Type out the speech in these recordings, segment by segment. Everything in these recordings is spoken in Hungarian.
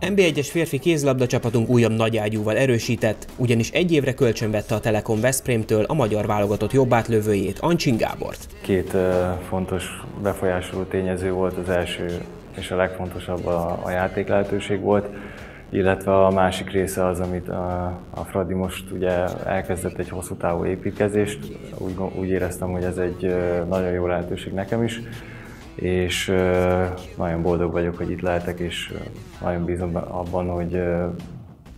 NB1-es férfi kézilabda csapatunk újabb nagyágyúval erősített, ugyanis egy évre kölcsönvette a Telekom Veszprémtől a magyar válogatott jobbátlövőjét, Ancsin Gábort. Két fontos befolyásoló tényező volt, az első és a legfontosabb a, a játék lehetőség volt, illetve a másik része az, amit a, a Fradi most ugye elkezdett egy hosszú távú építkezést, úgy, úgy éreztem, hogy ez egy nagyon jó lehetőség nekem is, és nagyon boldog vagyok, hogy itt lehetek, és nagyon bízom abban, hogy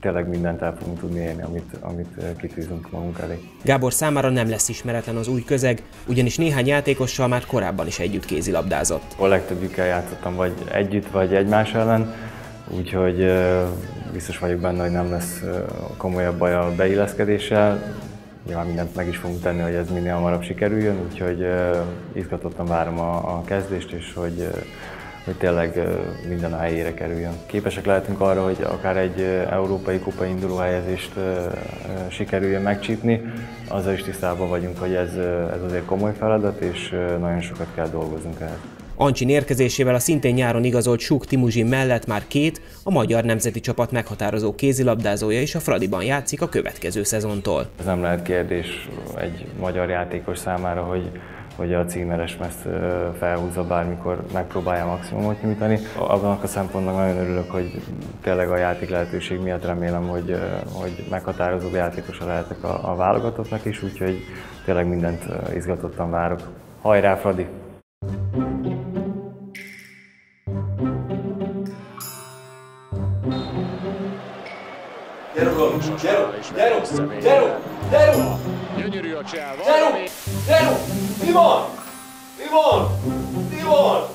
tényleg mindent el fogunk tudni érni, amit, amit kitűzünk magunk elé. Gábor számára nem lesz ismeretlen az új közeg, ugyanis néhány játékossal már korábban is együtt kézilabdázott. A legtöbbükkel játszottam vagy együtt, vagy egymás ellen, úgyhogy biztos vagyok benne, hogy nem lesz komolyabb baj a beilleszkedéssel. Nyilván mindent meg is fogunk tenni, hogy ez minél hamarabb sikerüljön, úgyhogy izgatottan várom a, a kezdést, és hogy hogy tényleg minden a helyére kerüljön. Képesek lehetünk arra, hogy akár egy európai kupa induló helyezést sikerüljön megcsípni, azzal is tisztában vagyunk, hogy ez, ez azért komoly feladat, és nagyon sokat kell dolgoznunk ehhez. Ancsin érkezésével a szintén nyáron igazolt Suk Timuzsin mellett már két, a magyar nemzeti csapat meghatározó kézilabdázója is a Fradiban játszik a következő szezontól. Ez nem lehet kérdés egy magyar játékos számára, hogy hogy a címeres meszt felhúzza bármikor megpróbálja maximumot nyújtani. Abban a szempontnak nagyon örülök, hogy tényleg a játék lehetőség miatt remélem, hogy, hogy meghatározó játékosa lehetek a, a válogatottnak is, úgyhogy tényleg mindent izgatottan várok. Hajrá, Fradi! Gyerünk, gyerünk, gyerünk, gyerünk, gyerünk! Gyönyörű a cselva. Gyerünk, gyerünk! Mi van? Mi van? Mi van?